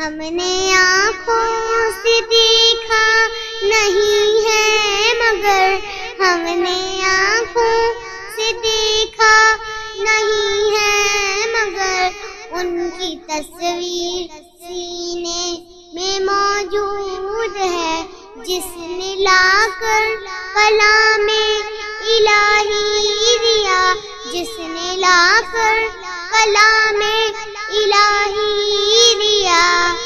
हमने आँखों से देखा नहीं है मगर हमने आँखों से देखा नहीं है मगर उनकी तस्वीर सीने में मौजूद है, जिसने लाकर कला में इलाही दिया, जिसने लाकर कला में इलाही दिया।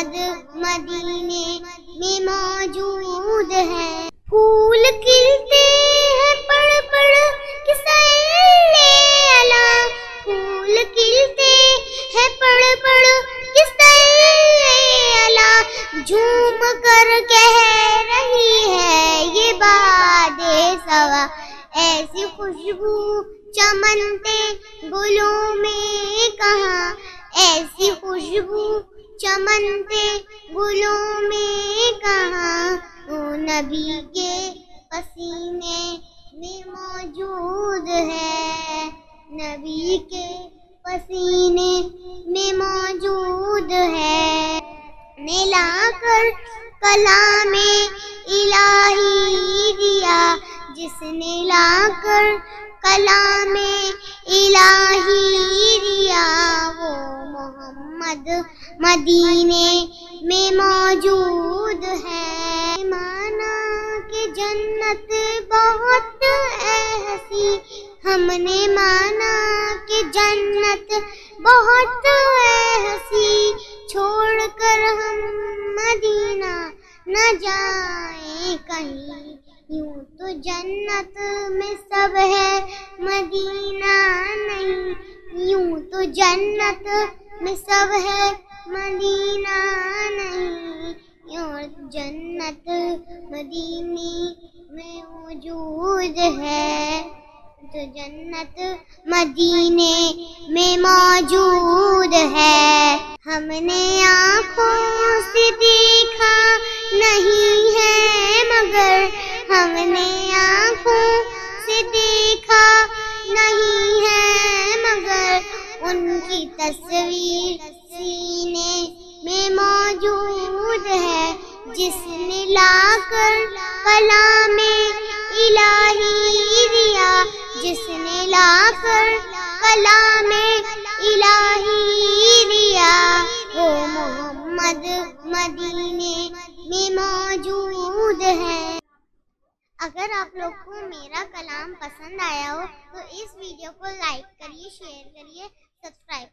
मोहम्मद मदीने में मौजूद है। फूल खिलते हैं पड़ पड़ किसले अला। फूल खिलते हैं पड़ पड़ किसले अला। झूम कर कह रही है ये बात सवा। ऐसी खुशबू चमनते गुलों में कहा? ऐसी खुशबू चमनते गुलों में कहा नबी के पसीने में मौजूद है। नबी के पसीने में मौजूद है। मिलाकर कला में इलाही दिया, जिसने लाकर कला में मदीने में मौजूद है। माना कि जन्नत बहुत ऐसी, हमने माना कि जन्नत बहुत ऐसी। छोड़कर हम मदीना न जाए कहीं। यूँ तो जन्नत में सब है, मदीना नहीं। यूँ तो जन्नत में सब है। मदीना नहीं, और जन्नत मदीने में मौजूद है। तो जन्नत मदीने में मौजूद है। हमने आँखों से देखा नहीं है, मगर हमने आँखों से देखा नहीं है, मगर उनकी तस्वीर में मौजूद है, जिसने लाकर कला में इलाही दिया, जिसने लाकर कला में इलाही दिया, वो मोहम्मद मदीने में मौजूद है। अगर आप लोग को मेरा कलाम पसंद आया हो तो इस वीडियो को लाइक करिए, शेयर करिए, सब्सक्राइब